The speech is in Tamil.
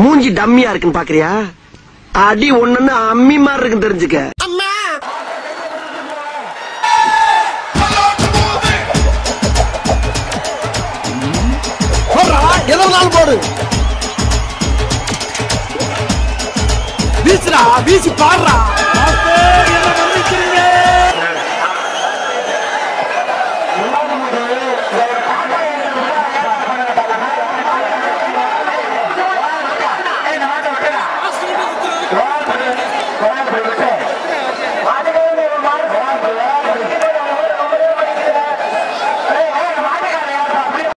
மூஞ்சி டம்மியா இருக்குன்னு பாக்குறியா? அடி ஒண்ணுன்னு அம்மி மாதிரி இருக்குன்னு தெரிஞ்சுக்க. எதனாலும் போடு வீசுடா வீசி பாடுறா Well,